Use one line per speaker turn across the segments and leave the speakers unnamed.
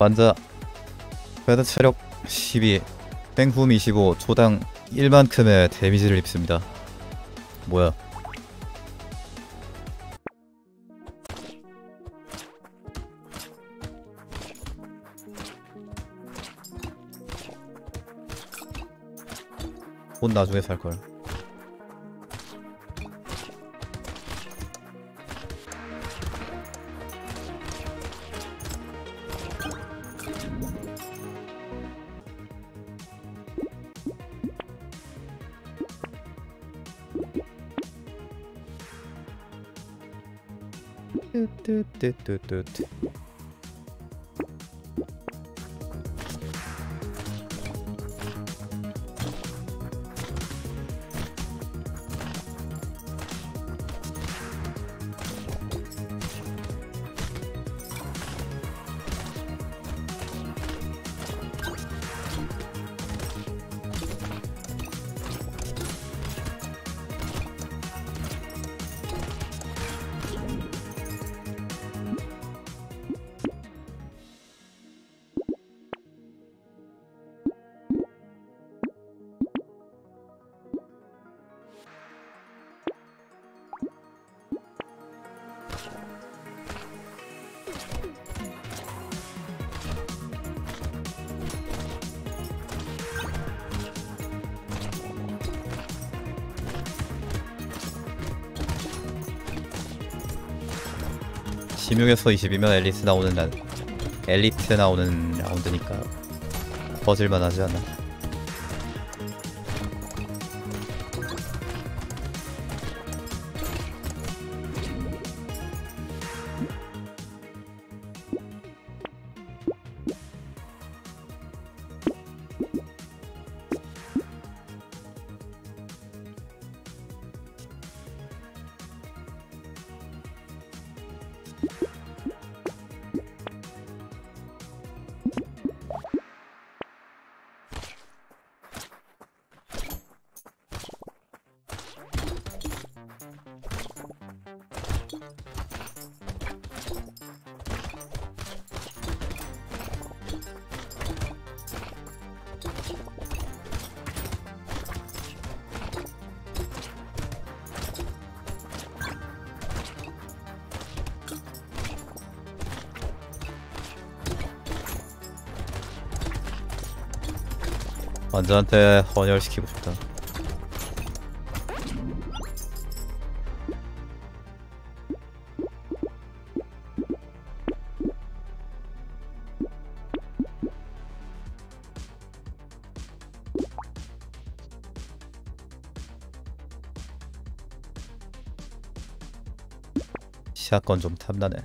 반자 배드 체력 12 땡품 25 초당 1만큼의 데미지를 입습니다. 뭐야? 돈 나중에 살걸 tut tut tut. 16에서 20이면 엘리트 나오는 날 엘리트 나오는 라운드니까 버질만 하지 않나 완전한테 헌혈시키고 싶다. 샷건 좀 탐나네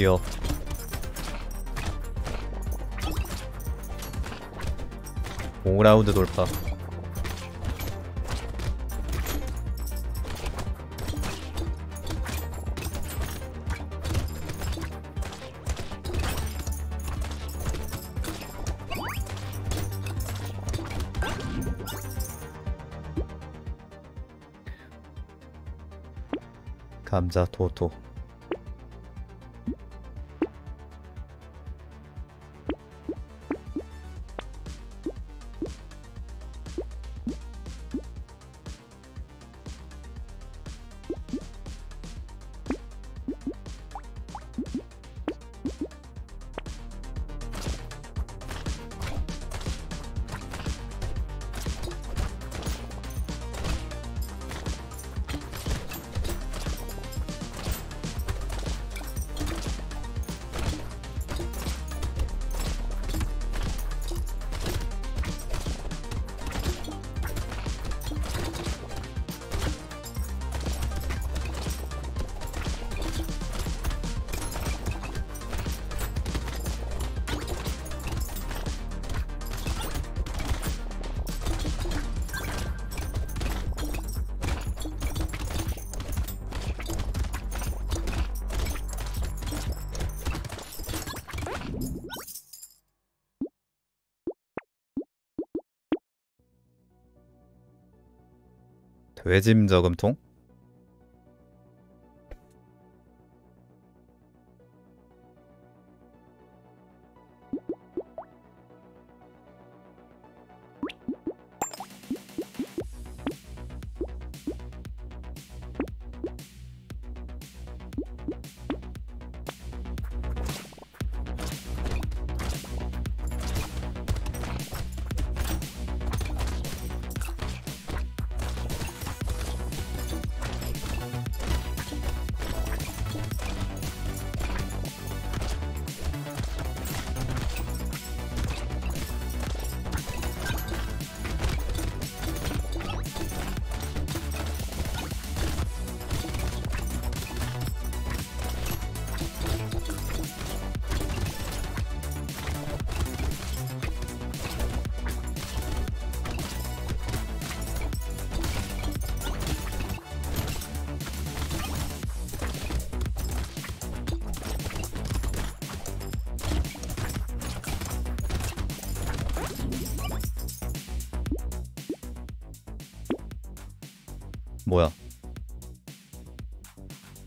드디어. 오라운드 돌파. 감자 도토 되짐 저금통?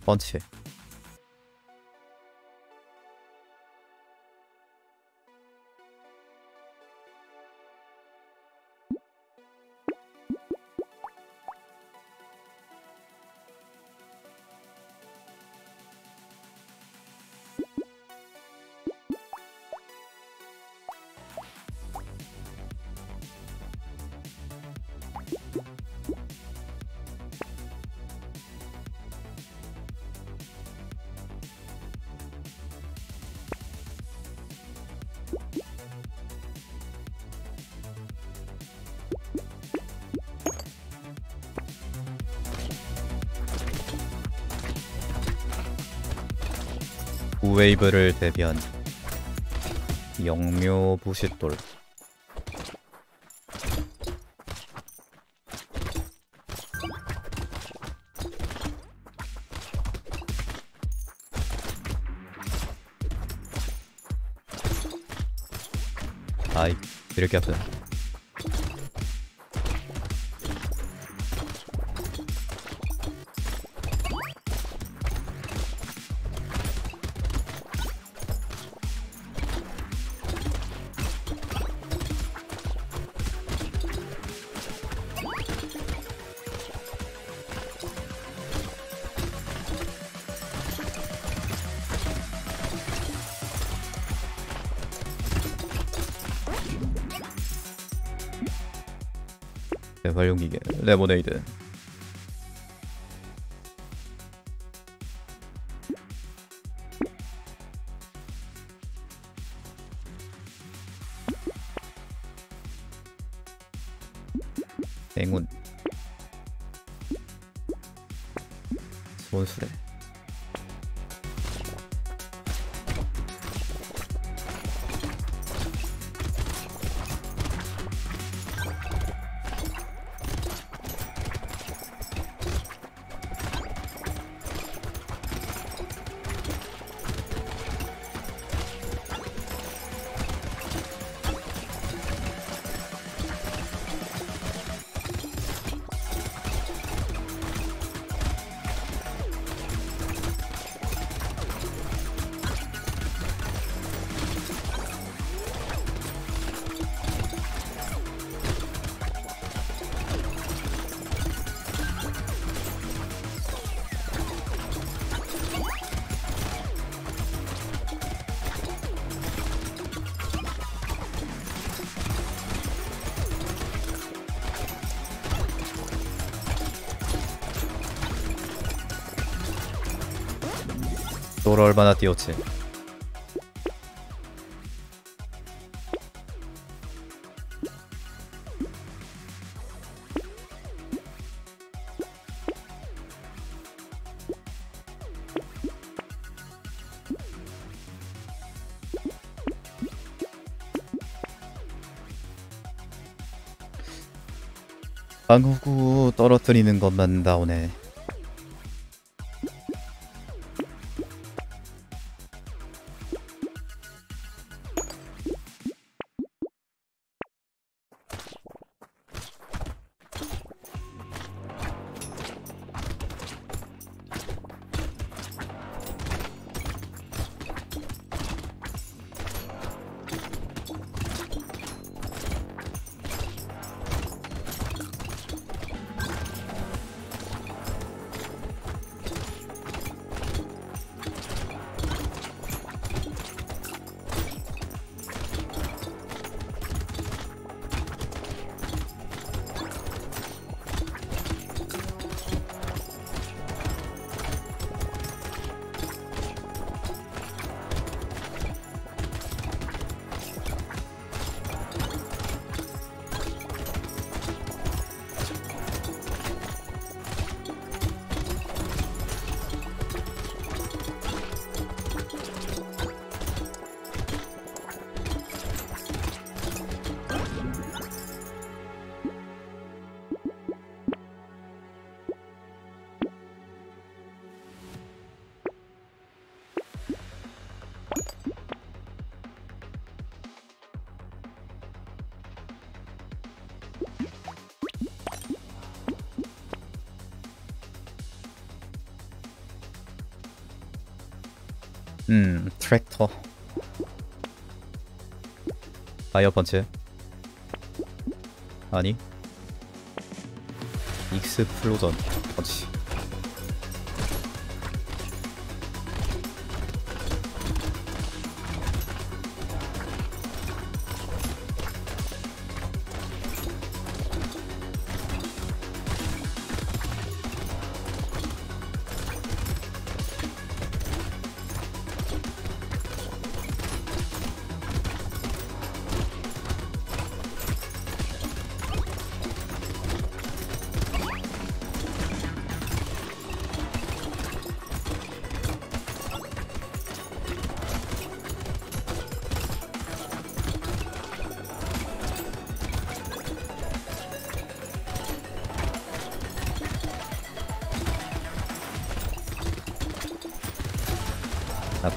펀치. 웨이브를 대비한 영묘 부싯돌. 아이 이렇게 아프 네. 재활용기계 레모네이드 행운 손수레 또 얼마나 뛰었지? 방구구 떨어뜨리는 것만 나오네 트랙터. 파이어 펀치. 아니. 익스플로전 펀치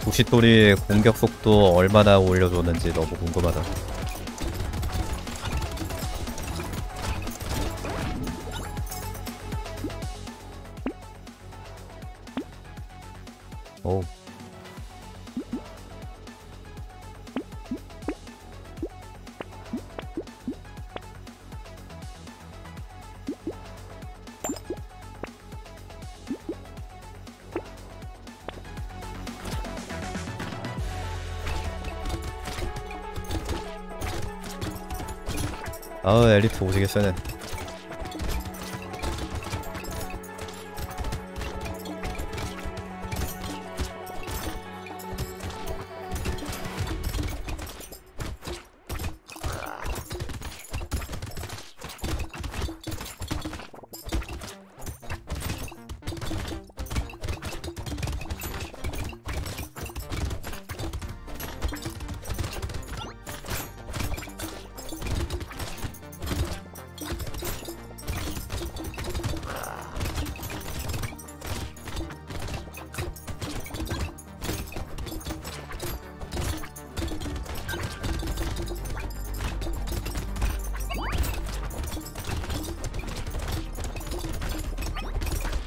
부시돌이 공격 속도 얼마나 올려줬는지 너무 궁금하다. 오. 아 엘리트 세네.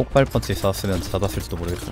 폭발 펀치 쐈으면 잡았을지도 모르겠어.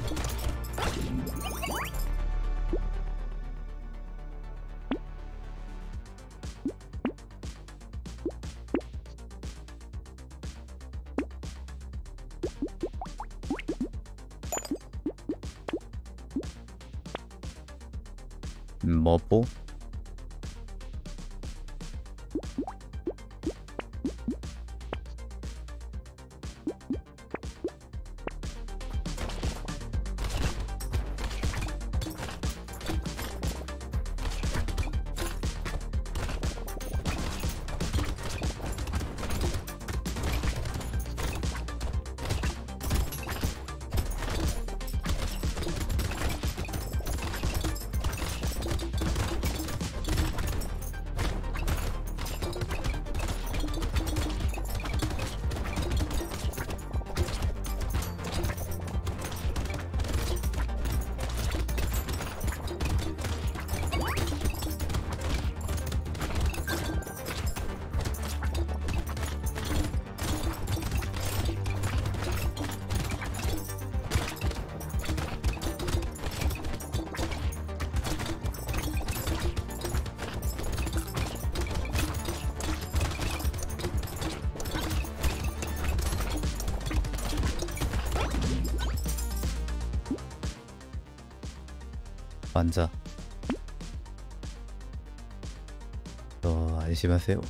앉아. 어, 안심하세요.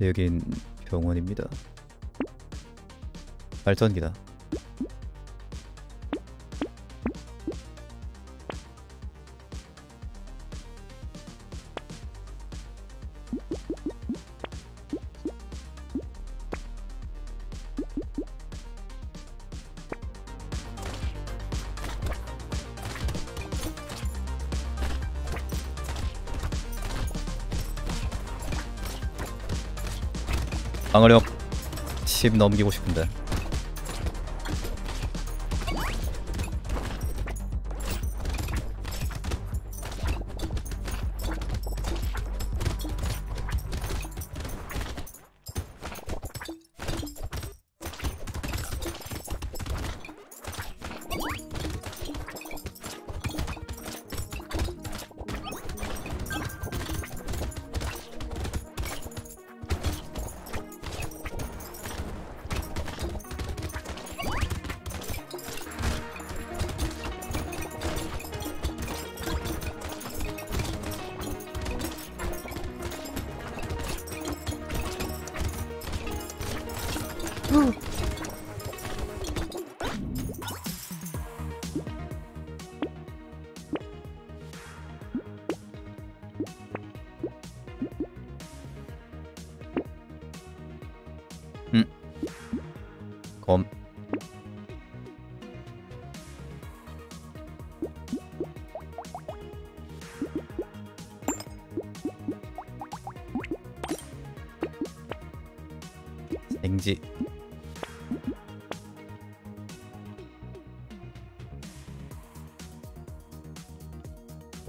여긴 병원입니다. 발전기다. 10 넘기고 싶은데.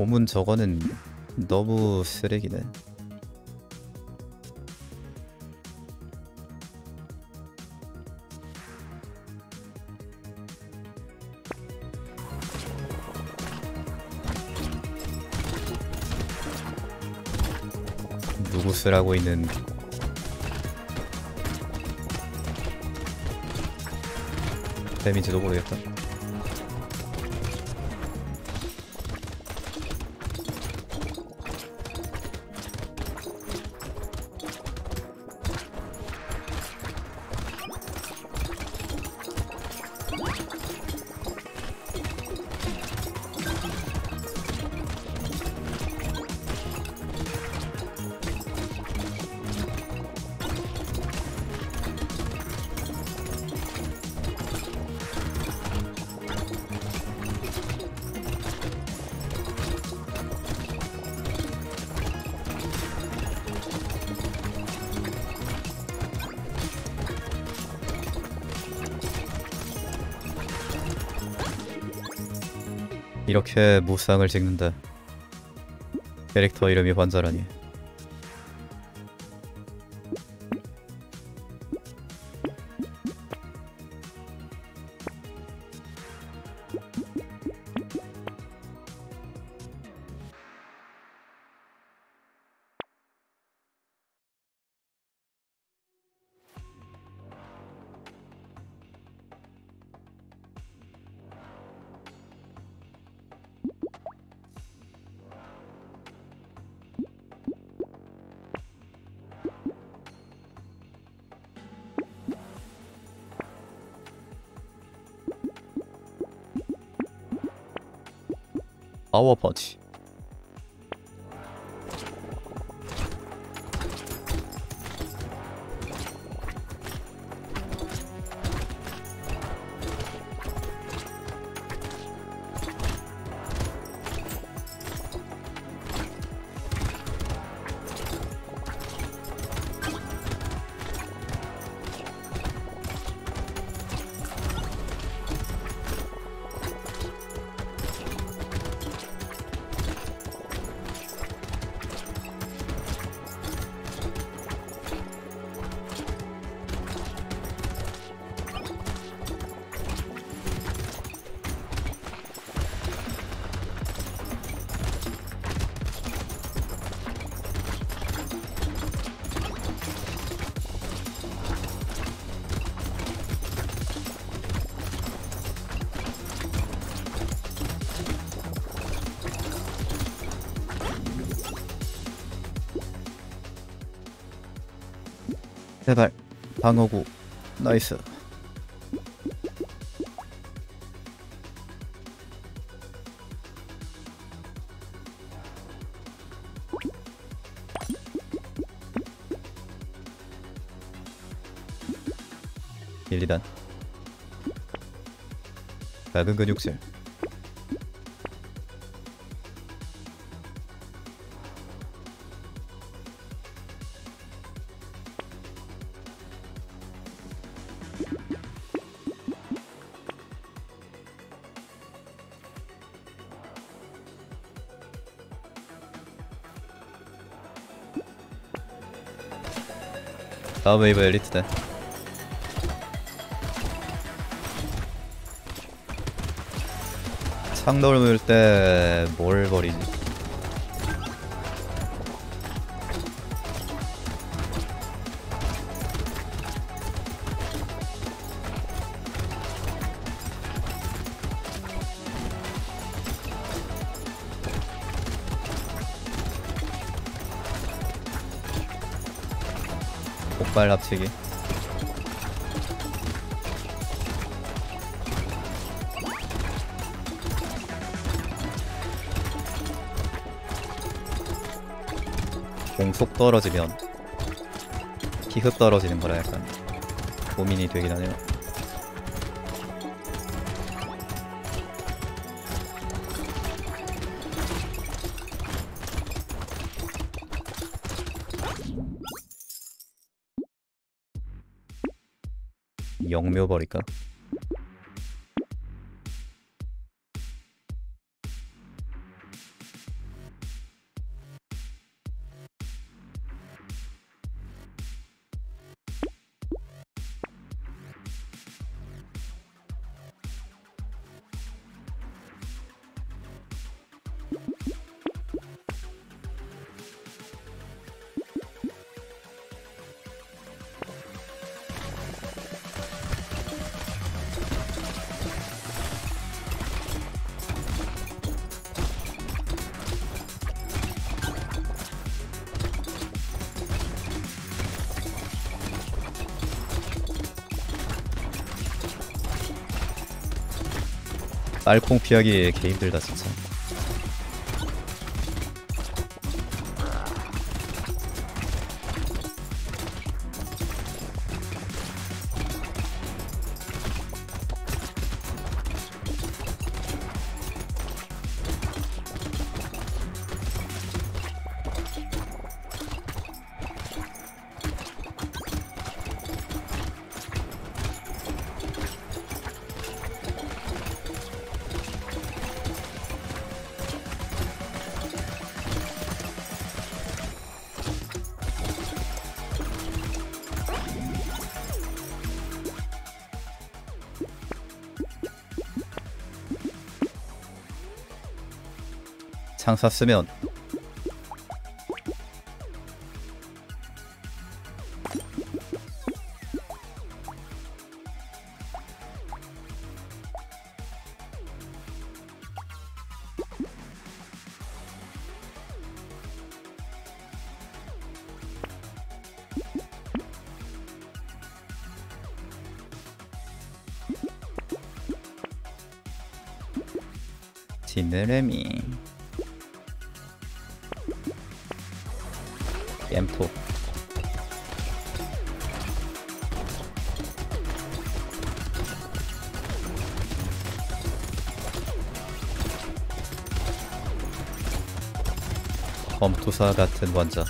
고문 저거는 너무 쓰레기네. 누구 쓰라고 있는 뱀인지도 모르겠다 이렇게 무쌍을 찍는다. 캐릭터 이름이 관자라니 파워 펀치 제발 방어구. 나이스. 일 2단. 작은 근육질 다음 웨이브 엘리트다 창 넘을 때뭘 버리지? 폭발 합치기. 공속 떨어지면 기습 떨어지는 거라 약간 고민이 되긴 하네요 영묘 버릴까? 쌀콩 피하기 개 힘들다 진짜. 창사 쓰면. 지느러미 검투사 같은 원자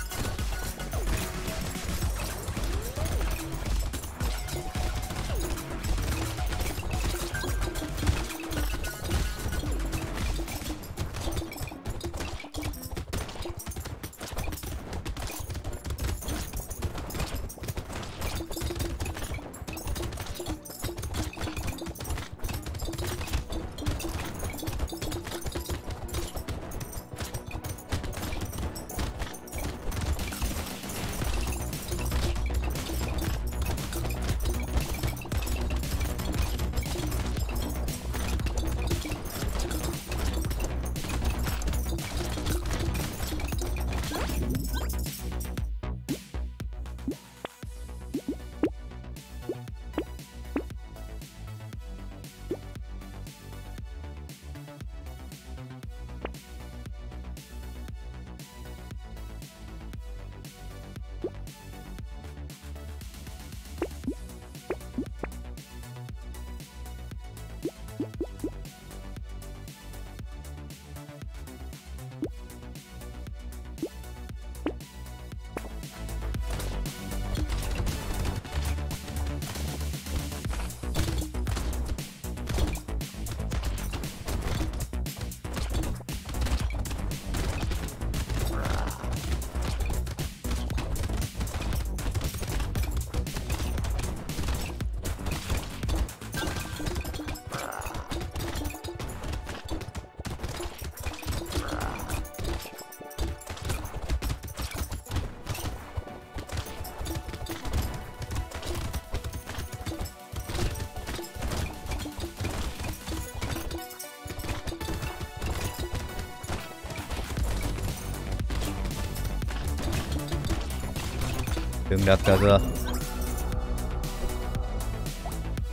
극락가자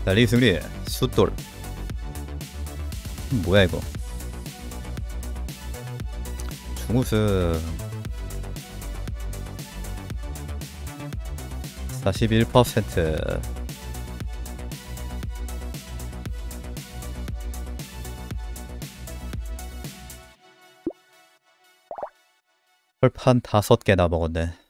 달리 승리. 숫돌. 뭐야 이거? 중우승. 41% 헐판 다섯 개나 먹었네